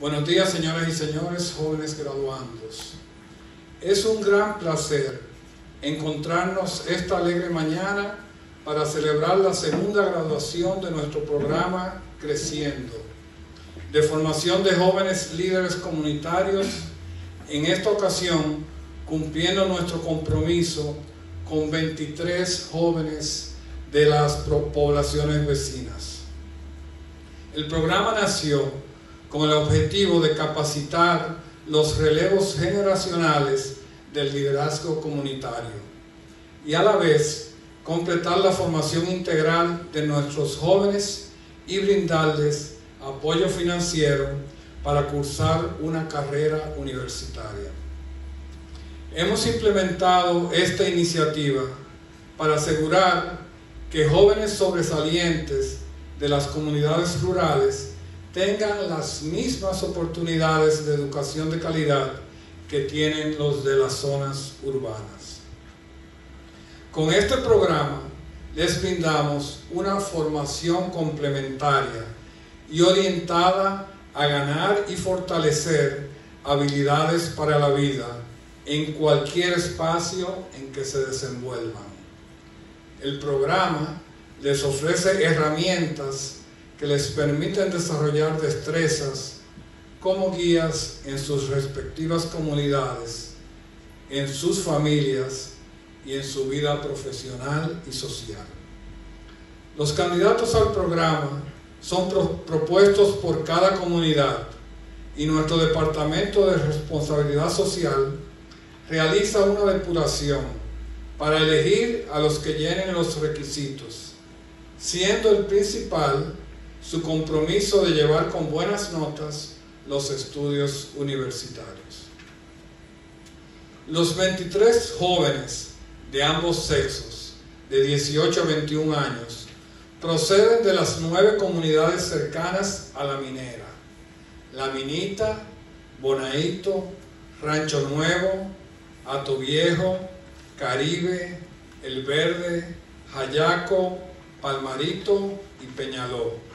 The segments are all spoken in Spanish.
Buenos días, señoras y señores, jóvenes graduandos. Es un gran placer encontrarnos esta alegre mañana para celebrar la segunda graduación de nuestro programa Creciendo, de formación de jóvenes líderes comunitarios, en esta ocasión cumpliendo nuestro compromiso con 23 jóvenes de las poblaciones vecinas. El programa nació con el objetivo de capacitar los relevos generacionales del liderazgo comunitario y a la vez completar la formación integral de nuestros jóvenes y brindarles apoyo financiero para cursar una carrera universitaria. Hemos implementado esta iniciativa para asegurar que jóvenes sobresalientes de las comunidades rurales tengan las mismas oportunidades de educación de calidad que tienen los de las zonas urbanas. Con este programa les brindamos una formación complementaria y orientada a ganar y fortalecer habilidades para la vida en cualquier espacio en que se desenvuelvan. El programa les ofrece herramientas que les permiten desarrollar destrezas como guías en sus respectivas comunidades, en sus familias y en su vida profesional y social. Los candidatos al programa son propuestos por cada comunidad y nuestro Departamento de Responsabilidad Social realiza una depuración para elegir a los que llenen los requisitos, siendo el principal su compromiso de llevar con buenas notas los estudios universitarios. Los 23 jóvenes de ambos sexos, de 18 a 21 años, proceden de las nueve comunidades cercanas a la minera. La Minita, Bonaito, Rancho Nuevo, Ato Viejo, Caribe, El Verde, Jayaco, Palmarito y Peñaló.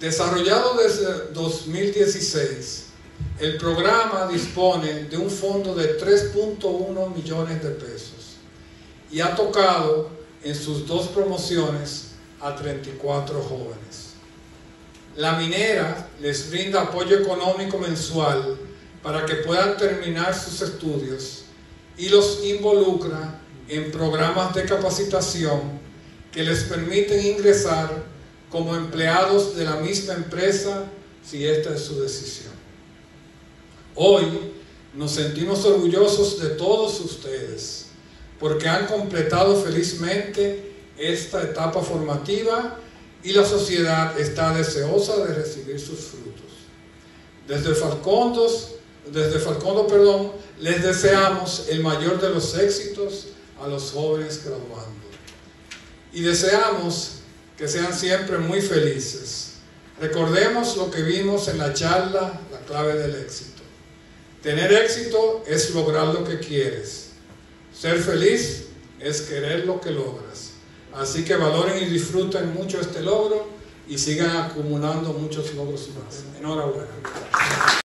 Desarrollado desde 2016, el programa dispone de un fondo de 3.1 millones de pesos y ha tocado en sus dos promociones a 34 jóvenes. La minera les brinda apoyo económico mensual para que puedan terminar sus estudios y los involucra en programas de capacitación que les permiten ingresar como empleados de la misma empresa si esta es su decisión. Hoy nos sentimos orgullosos de todos ustedes porque han completado felizmente esta etapa formativa y la sociedad está deseosa de recibir sus frutos. Desde Falcondos, desde Falcondo, perdón, les deseamos el mayor de los éxitos a los jóvenes graduando. Y deseamos que sean siempre muy felices. Recordemos lo que vimos en la charla, la clave del éxito. Tener éxito es lograr lo que quieres. Ser feliz es querer lo que logras. Así que valoren y disfruten mucho este logro y sigan acumulando muchos logros más. Enhorabuena.